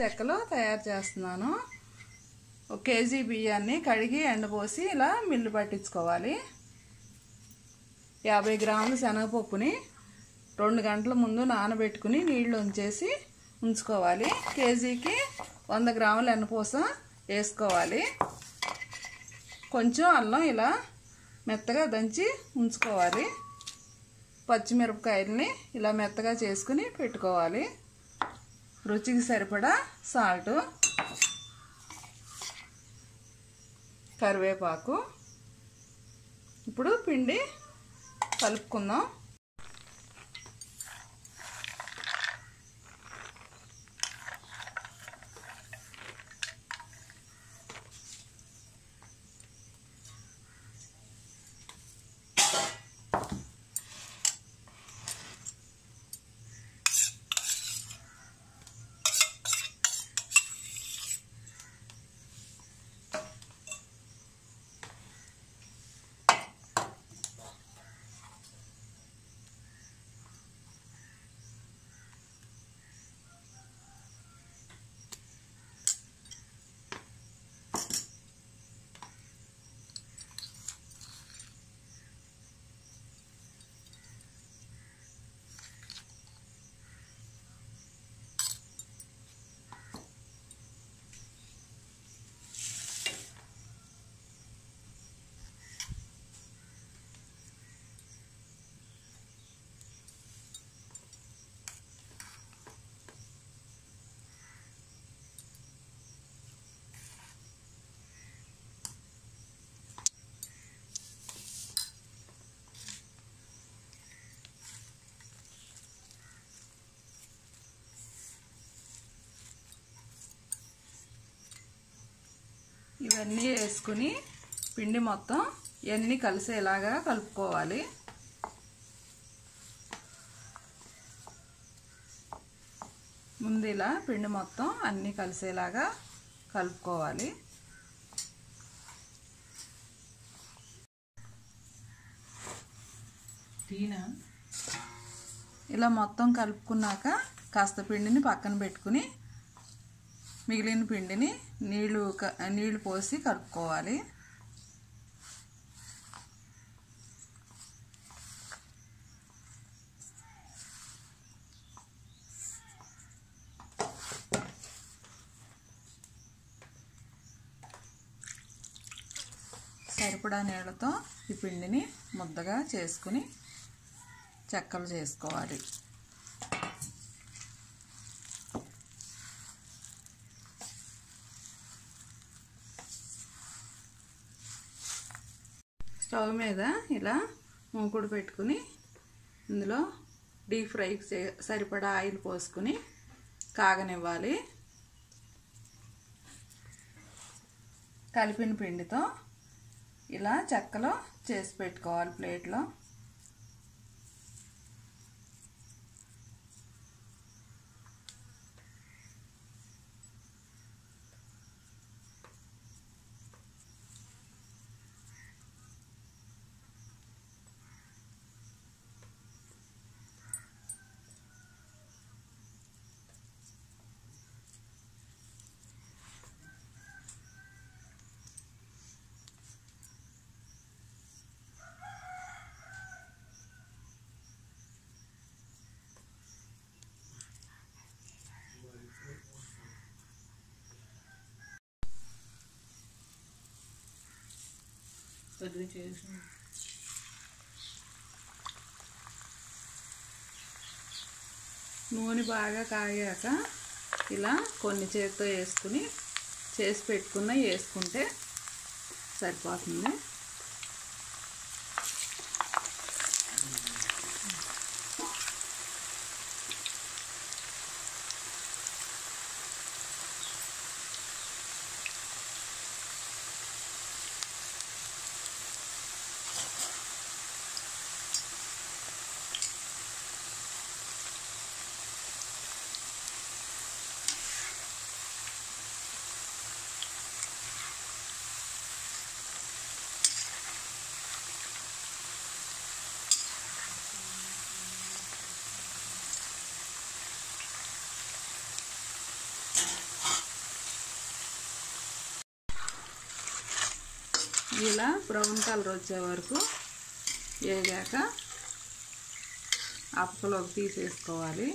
చెక్కలో తయారు చేస్తున్నాను. ఒక కేజీ బియ్యాన్ని కడిగి ఎండపోసి ఇలా మిల్లు పట్టించుకోవాలి. యాభై గ్రాముల శనగపప్పుని రెండు గంటల ముందు నానబెట్టుకుని నీళ్ళు ఉంచేసి ఉంచుకోవాలి. కేజీకి వంద గ్రాముల ఎన్నపూస వేసుకోవాలి. కొంచెం అల్లం ఇలా మెత్తగా దంచి ఉంచుకోవాలి. పచ్చిమిరపకాయలని ఇలా మెత్తగా చేసుకుని పెట్టుకోవాలి. రుచికి సరిపడా సాల్ట్ కరివేపాకు. ఇప్పుడు పిండి కలుపుకుందాం. ఇవన్నీ వేసుకుని పిండి మొత్తం ఇవన్నీ కలిసేలాగా కలుపుకోవాలి. ముందు ఇలా పిండి మొత్తం అన్నీ కలిసేలాగా కలుపుకోవాలి. తీనా? ఇలా మొత్తం కలుపుకున్నాక కాస్త పిండిని పక్కన పెట్టుకుని మిగిలిన పిండిని నీళ్ళు నీళ్ళు పోసి కలుపుకోవాలి. సరిపడా నీళ్ళతో ఈ పిండిని ముద్దగా చేసుకుని చెక్కలు చేసుకోవాలి. స్టవ్ మీద ఇలా మూకుడు పెట్టుకుని ఇందులో డీప్ ఫ్రై సరిపడా ఆయిల్ పోసుకుని కాగనివ్వాలి. కలిపిన పిండితో ఇలా చెక్కలో చేసి పెట్టుకోవాలి ప్లేట్లో. కొద్దిగా చేసిన నూనె బాగా కాగాక ఇలా కొన్ని చేతితో వేసుకుని చేసి పెట్టుకున్న వేసుకుంటే సరిపోతుంది. ఇలా బ్రౌన్ కలర్ వచ్చే వరకు వేగాక అప్పలోకి తీసేసుకోవాలి.